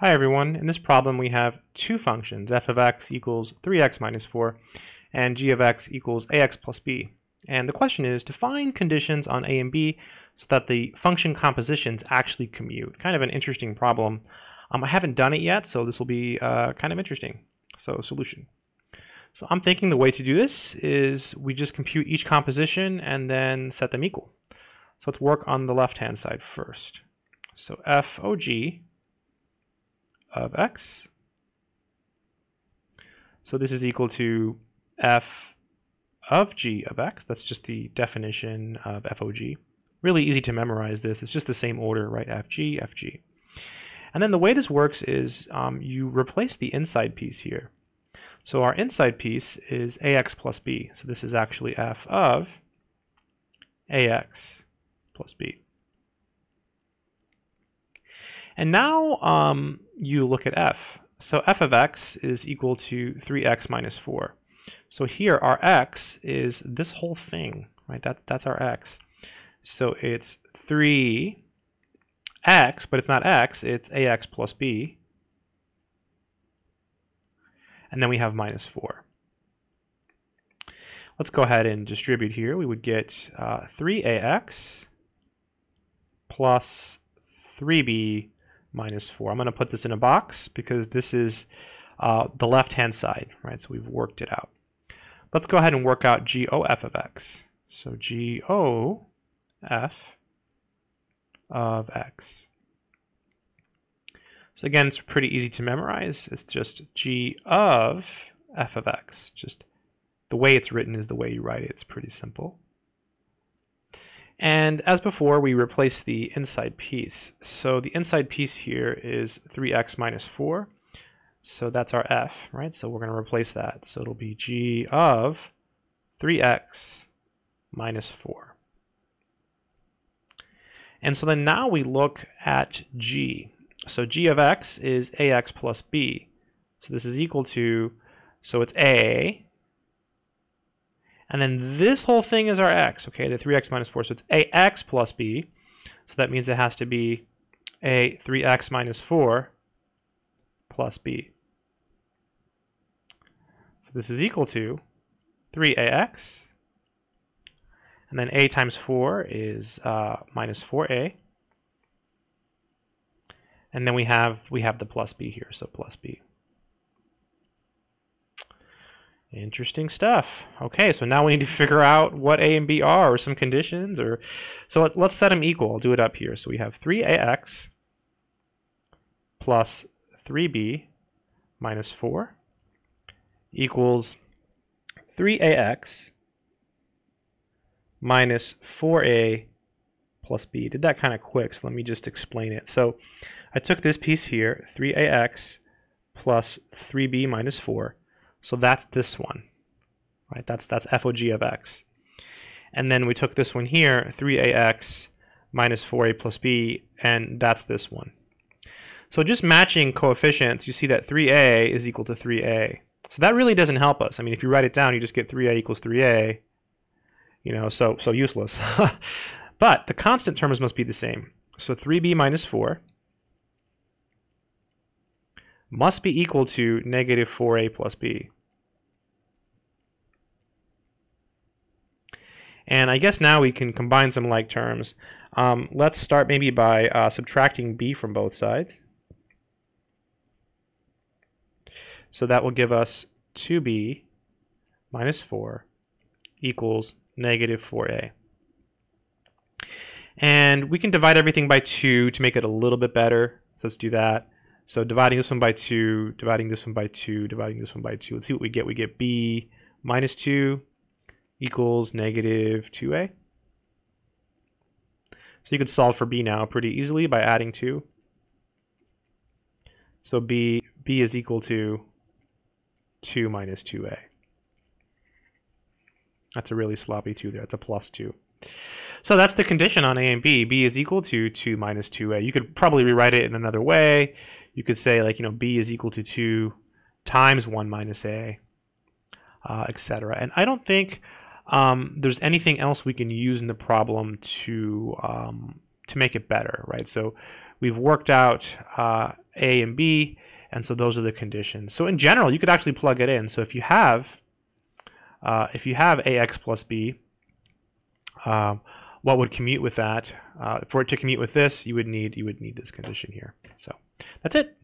Hi everyone, in this problem we have two functions, f of x equals 3x minus 4 and g of x equals ax plus b. And the question is to find conditions on a and b so that the function compositions actually commute. Kind of an interesting problem. Um, I haven't done it yet, so this will be uh, kind of interesting. So solution. So I'm thinking the way to do this is we just compute each composition and then set them equal. So let's work on the left-hand side first. So f o g of x. So this is equal to f of g of x. That's just the definition of f o g. Really easy to memorize this. It's just the same order, right? fg, fg. And then the way this works is um, you replace the inside piece here. So our inside piece is ax plus b. So this is actually f of ax plus b. And now um, you look at f. So f of x is equal to 3x minus 4. So here our x is this whole thing, right? That, that's our x. So it's 3x, but it's not x, it's ax plus b. And then we have minus 4. Let's go ahead and distribute here. We would get uh, 3ax plus 3b minus 4. I'm going to put this in a box because this is uh, the left-hand side, right? So we've worked it out. Let's go ahead and work out GOF of x. So GOF of x. So again, it's pretty easy to memorize. It's just G of f of x. Just the way it's written is the way you write it. It's pretty simple. And as before, we replace the inside piece. So the inside piece here is 3x minus 4. So that's our f, right? So we're going to replace that. So it'll be g of 3x minus 4. And so then now we look at g. So g of x is ax plus b. So this is equal to, so it's a and then this whole thing is our x, okay, the 3x minus 4. So it's ax plus b. So that means it has to be a 3x minus 4 plus b. So this is equal to 3ax. And then a times 4 is uh, minus 4a. And then we have we have the plus b here, so plus b. Interesting stuff. Okay, so now we need to figure out what a and b are, or some conditions, or so let, us set them equal. I'll do it up here. So we have 3ax plus 3b minus 4 equals 3ax minus 4a plus b. Did that kind of quick, so let me just explain it. So I took this piece here, 3ax plus 3b minus 4, so that's this one, right? That's that's FOG of x. And then we took this one here, 3ax minus 4a plus b, and that's this one. So just matching coefficients, you see that 3a is equal to 3a. So that really doesn't help us. I mean, if you write it down, you just get 3a equals 3a, you know, so, so useless. but the constant terms must be the same. So 3b minus 4 must be equal to negative 4a plus b. And I guess now we can combine some like terms. Um, let's start maybe by uh, subtracting b from both sides. So that will give us 2b minus 4 equals negative 4a. And we can divide everything by 2 to make it a little bit better. So let's do that. So dividing this one by 2, dividing this one by 2, dividing this one by 2. Let's see what we get. We get b minus 2 equals negative 2a. So you could solve for b now pretty easily by adding 2. So b, b is equal to 2 minus 2a. That's a really sloppy 2 there. That's a plus 2. So that's the condition on a and b. b is equal to 2 minus 2a. You could probably rewrite it in another way you could say like you know b is equal to 2 times 1 minus a, uh, etc. And I don't think um, there's anything else we can use in the problem to um, to make it better, right? So we've worked out uh, A and B, and so those are the conditions. So in general, you could actually plug it in. So if you have uh, if you have AX plus B, um, what would commute with that? Uh, for it to commute with this, you would need you would need this condition here. So that's it.